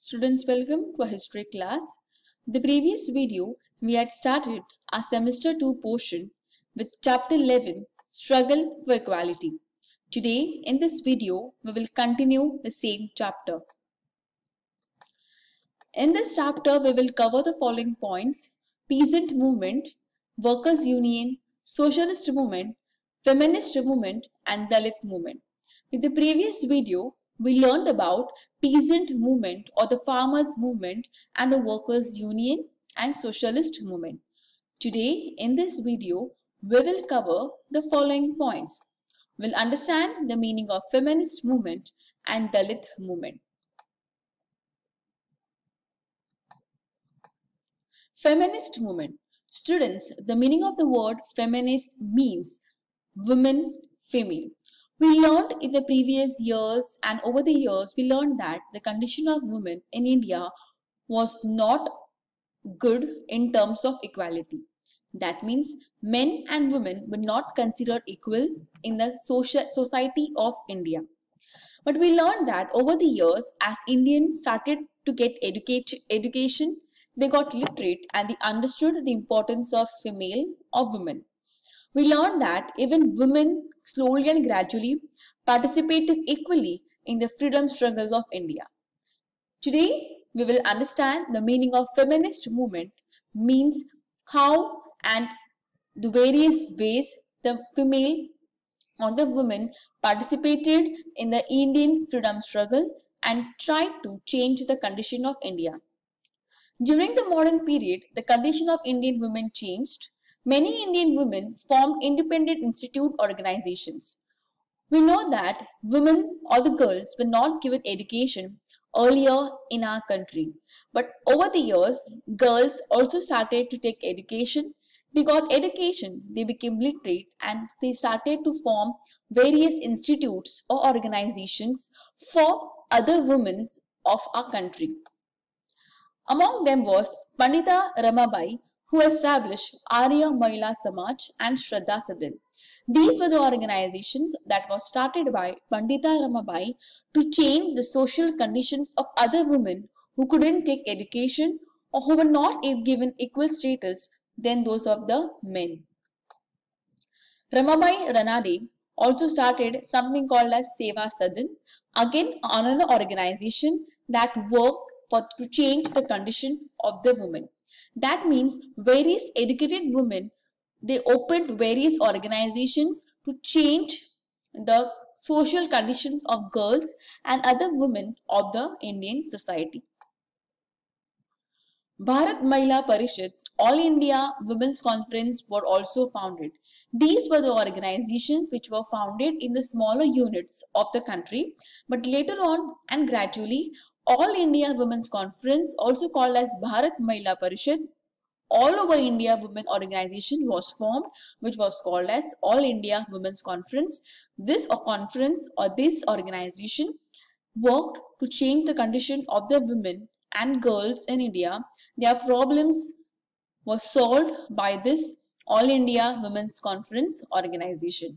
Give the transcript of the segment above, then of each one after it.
Students, welcome to our history class. The previous video, we had started our semester 2 portion with chapter 11, Struggle for Equality. Today, in this video, we will continue the same chapter. In this chapter, we will cover the following points, peasant movement, workers union, socialist movement, feminist movement, and Dalit movement. In the previous video, we learned about peasant movement or the farmers movement and the workers union and socialist movement. Today in this video we will cover the following points. We'll understand the meaning of feminist movement and Dalit movement. Feminist movement. Students, the meaning of the word feminist means women, female. We learned in the previous years and over the years, we learned that the condition of women in India was not good in terms of equality. That means men and women were not considered equal in the social society of India. But we learned that over the years, as Indians started to get educate, education, they got literate and they understood the importance of female or women. We learned that even women slowly and gradually participated equally in the freedom struggles of India. Today, we will understand the meaning of feminist movement means how and the various ways the female or the women participated in the Indian freedom struggle and tried to change the condition of India. During the modern period, the condition of Indian women changed Many Indian women formed independent institute organizations. We know that women or the girls were not given education earlier in our country. But over the years, girls also started to take education. They got education, they became literate, and they started to form various institutes or organizations for other women of our country. Among them was Pandita Ramabai, who established Arya Mahila Samaj and Sharada Sadan. These were the organizations that were started by Pandita Ramabai to change the social conditions of other women who couldn't take education or who were not given equal status than those of the men. Ramabai Ranade also started something called as Seva Sadan, again another organization that worked for, to change the condition of the women. That means various educated women, they opened various organizations to change the social conditions of girls and other women of the Indian society. Bharat Mahila Parishad, All India Women's Conference were also founded. These were the organizations which were founded in the smaller units of the country, but later on and gradually all India Women's Conference, also called as Bharat Mahila Parishad, all over India Women Organization was formed, which was called as All India Women's Conference. This conference or this organization worked to change the condition of the women and girls in India. Their problems were solved by this All India Women's Conference organization.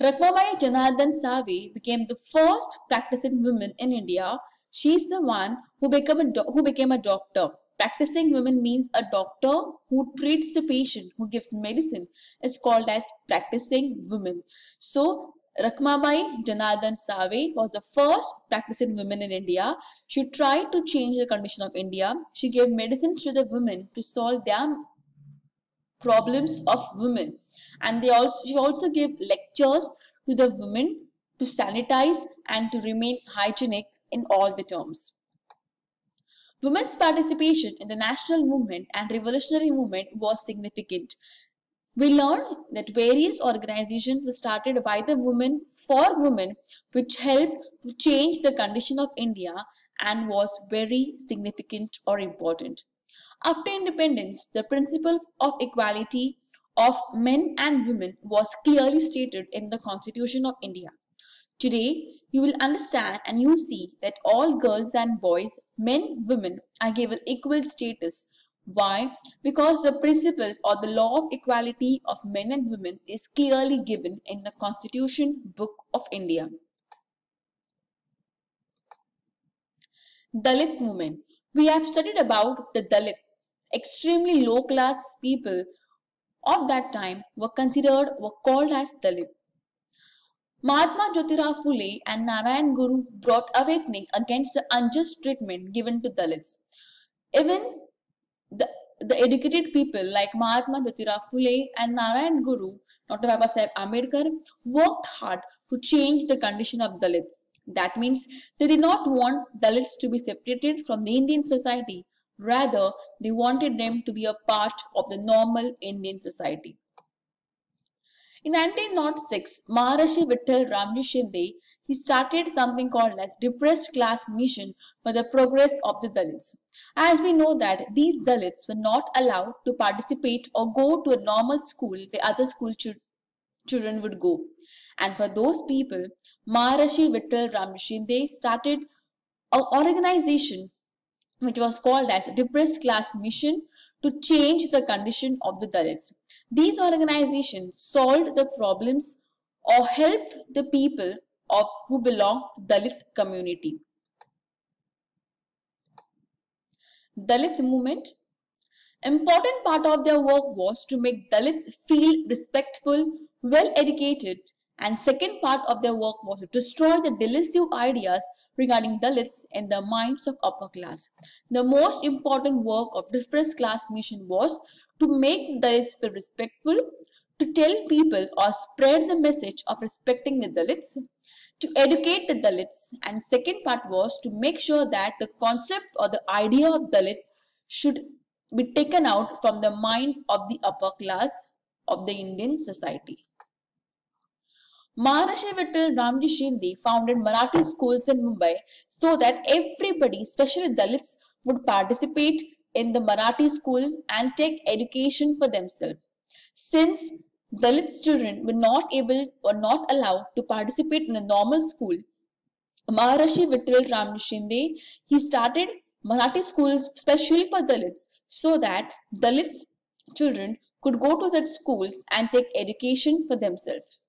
Rakmabai Janardhan Save became the first practicing woman in India. She is the one who became, a who became a doctor. Practicing woman means a doctor who treats the patient, who gives medicine, is called as practicing woman. So, Rakmabai Janardhan Save was the first practicing woman in India. She tried to change the condition of India. She gave medicines to the women to solve their problems of women and they also she also gave lectures to the women to sanitize and to remain hygienic in all the terms. Women's participation in the national movement and revolutionary movement was significant. We learned that various organizations were started by the women for women which helped to change the condition of India and was very significant or important. After independence, the principle of equality of men and women was clearly stated in the Constitution of India. Today, you will understand and you see that all girls and boys, men, women are given equal status. Why? Because the principle or the law of equality of men and women is clearly given in the Constitution Book of India. Dalit movement. We have studied about the Dalit, extremely low class people of that time were considered were called as Dalit. Mahatma Jyotirao Phule and Narayan Guru brought awakening against the unjust treatment given to Dalits. Even the, the educated people like Mahatma Jyotirao Phule and Narayan Guru, Dr. Baba Sahib Ambedkar, worked hard to change the condition of Dalit. That means they did not want Dalits to be separated from the Indian society. Rather, they wanted them to be a part of the normal Indian society. In 1906, Maharishi Vittal Ramji Shinde, he started something called as Depressed Class Mission for the Progress of the Dalits. As we know that these Dalits were not allowed to participate or go to a normal school where other school ch children would go. And for those people, Maharishi Vittal Ramji Shinde started an organization which was called as Depressed Class Mission to change the condition of the Dalits. These organizations solved the problems or helped the people of who belong to Dalit community. Dalit movement important part of their work was to make Dalits feel respectful, well educated and second part of their work was to destroy the delusive ideas regarding Dalits in the minds of upper class. The most important work of depressed class mission was to make Dalits feel respectful, to tell people or spread the message of respecting the Dalits, to educate the Dalits and second part was to make sure that the concept or the idea of Dalits should be taken out from the mind of the upper class of the Indian society. Maharishi Vittal Ramji Shinde founded Marathi schools in Mumbai so that everybody, especially Dalits, would participate in the Marathi school and take education for themselves. Since Dalit children were not able or not allowed to participate in a normal school, Maharishi Vittal Ramji Shinde, he started Marathi schools specially for Dalits so that Dalits children could go to such schools and take education for themselves.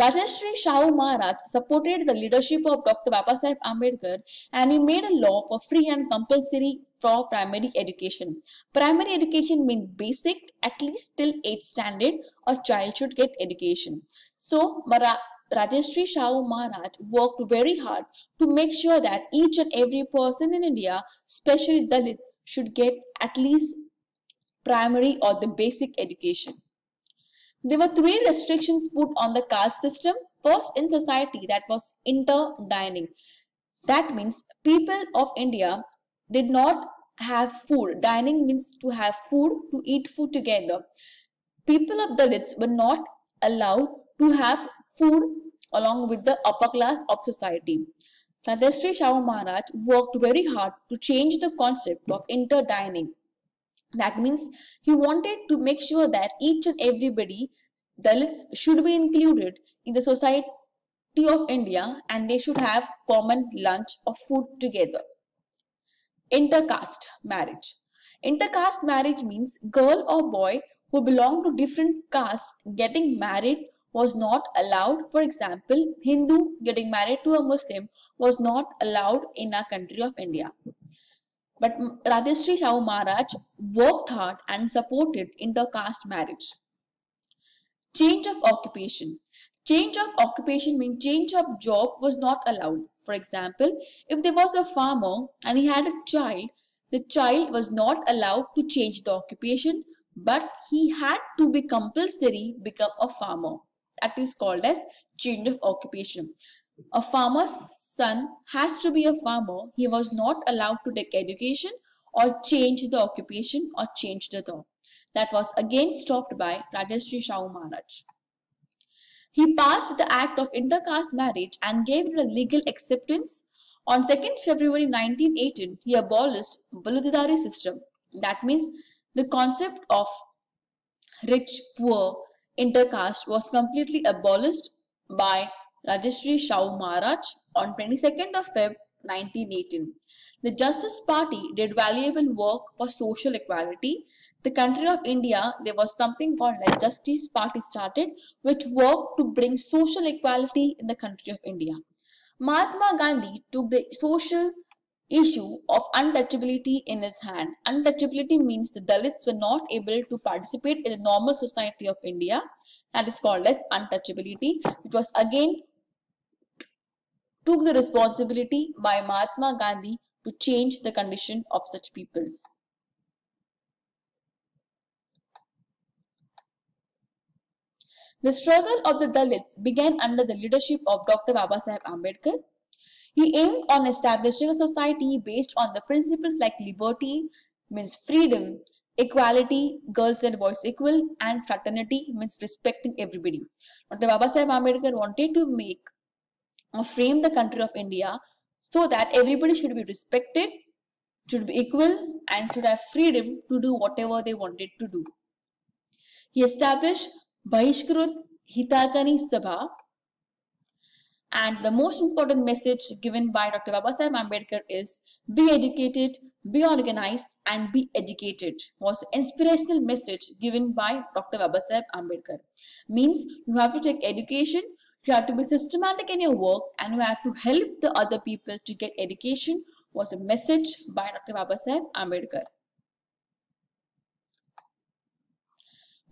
Rajarshi Shahu Maharaj supported the leadership of Dr. Babasaheb Ambedkar and he made a law for free and compulsory for primary education. Primary education means basic at least till 8th standard a child should get education. So Mara Rajarshi Shahu Maharaj worked very hard to make sure that each and every person in India, especially Dalit, should get at least primary or the basic education. There were three restrictions put on the caste system. First in society that was inter-dining. That means people of India did not have food. Dining means to have food, to eat food together. People of Dalits were not allowed to have food along with the upper class of society. Rajarshi Shahu Maharaj worked very hard to change the concept of inter-dining. That means he wanted to make sure that each and everybody, Dalits, should be included in the society of India and they should have common lunch or food together. Intercaste marriage. Intercaste marriage means girl or boy who belong to different castes getting married was not allowed. For example, Hindu getting married to a Muslim was not allowed in our country of India. But Rajarshi Shahu Maharaj worked hard and supported intercaste marriage. Change of occupation. Change of occupation means change of job was not allowed. For example, if there was a farmer and he had a child, the child was not allowed to change the occupation, but he had to be compulsory become a farmer. That is called as change of occupation. A farmer's son has to be a farmer. He was not allowed to take education or change the occupation or change the law. That was again stopped by Rajarshi Shahu Maharaj. He passed the act of intercaste marriage and gave it a legal acceptance. On 2nd February 1918, he abolished Balutedari system. That means the concept of rich, poor, intercaste was completely abolished by Rajarshi Shahu Maharaj on 22nd of Feb 1918. The Justice Party did valuable work for social equality. The country of India, there was something called like Justice Party started, which worked to bring social equality in the country of India. Mahatma Gandhi took the social issue of untouchability in his hand. Untouchability means the Dalits were not able to participate in the normal society of India. That is called as untouchability, which was again took the responsibility by Mahatma Gandhi to change the condition of such people. The struggle of the Dalits began under the leadership of Dr. Babasaheb Ambedkar. He aimed on establishing a society based on the principles like liberty, means freedom, equality, girls and boys equal, and fraternity means respecting everybody. Dr. Babasaheb Ambedkar wanted to make or frame the country of India so that everybody should be respected, should be equal, and should have freedom to do whatever they wanted to do. He established Bahishkrut Hitakarini Sabha and the most important message given by Dr. Babasaheb Ambedkar is be educated, be organized and be educated was inspirational message given by Dr. Babasaheb Ambedkar. Means you have to take education, you have to be systematic in your work and you have to help the other people to get education was a message by Dr. Babasaheb Ambedkar.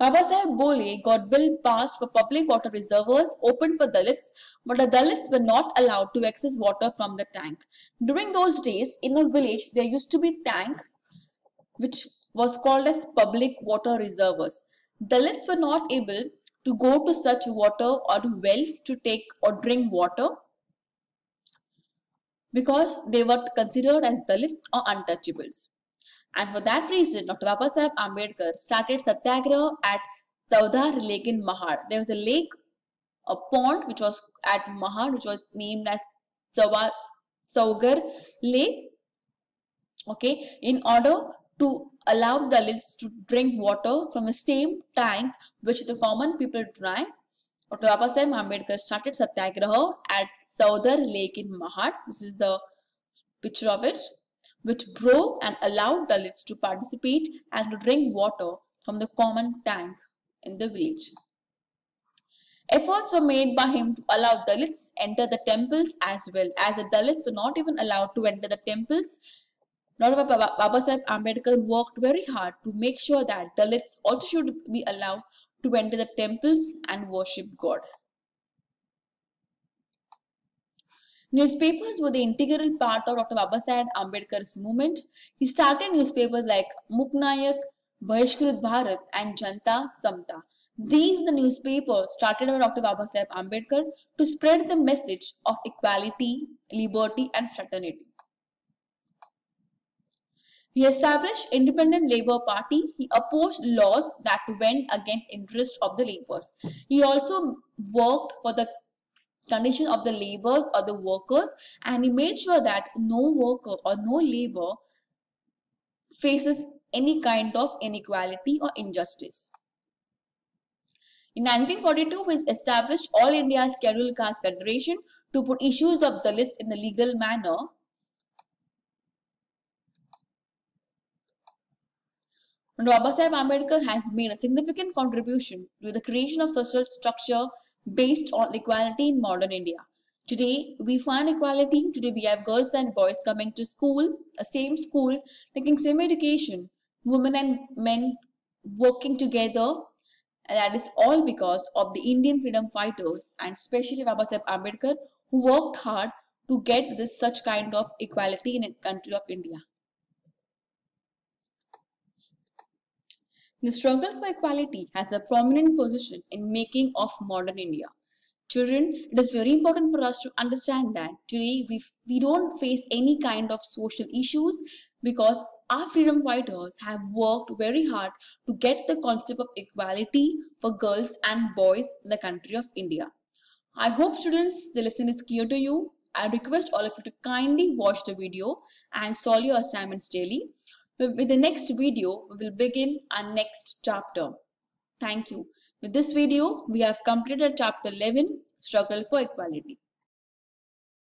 Babasaheb Bole got bill passed for public water reservoirs opened for Dalits, but the Dalits were not allowed to access water from the tank. During those days, in a village, there used to be tank which was called as public water reservoirs. Dalits were not able to go to such water or to wells to take or drink water because they were considered as Dalit or untouchables. And for that reason, Dr. Babasaheb Ambedkar started Satyagraha at Chavdar Lake in Mahad. There was a lake, a pond which was at Mahad, which was named as Saugar Lake. Okay, in order to allow Dalits to drink water from the same tank which the common people drank. Dr. Babasaheb Ambedkar started Satyagraha at Chavdar Lake in Mahad. This is the picture of it, which broke and allowed Dalits to participate and to drink water from the common tank in the village. Efforts were made by him to allow Dalits enter the temples as well as the Dalits were not even allowed to enter the temples Dr. Babasaheb Ambedkar worked very hard to make sure that Dalits also should be allowed to enter the temples and worship God. Newspapers were the integral part of Dr. Babasaheb Ambedkar's movement. He started newspapers like Muknayak, Bahishkrut Bharat and Janta Samta. These were the newspapers started by Dr. Babasaheb Ambedkar to spread the message of equality, liberty and fraternity. He established independent Labour Party. He opposed laws that went against interest of the laborers. He also worked for the condition of the laborers or the workers and he made sure that no worker or no labor faces any kind of inequality or injustice. In 1942, he established All India Scheduled Caste Federation to put issues of Dalits in a legal manner Dr. Babasaheb Ambedkar has made a significant contribution to the creation of social structure based on equality in modern India. Today, we find equality. Today, we have girls and boys coming to school, a same school, taking same education, women and men working together. And that is all because of the Indian freedom fighters and especially Babasaheb Ambedkar who worked hard to get this such kind of equality in the country of India. The struggle for equality has a prominent position in making of modern India. Children, it is very important for us to understand that today we, we don't face any kind of social issues because our freedom fighters have worked very hard to get the concept of equality for girls and boys in the country of India. I hope students the lesson is clear to you. I request all of you to kindly watch the video and solve your assignments daily. With the next video, we will begin our next chapter. Thank you. With this video, we have completed chapter 11, Struggle for Equality.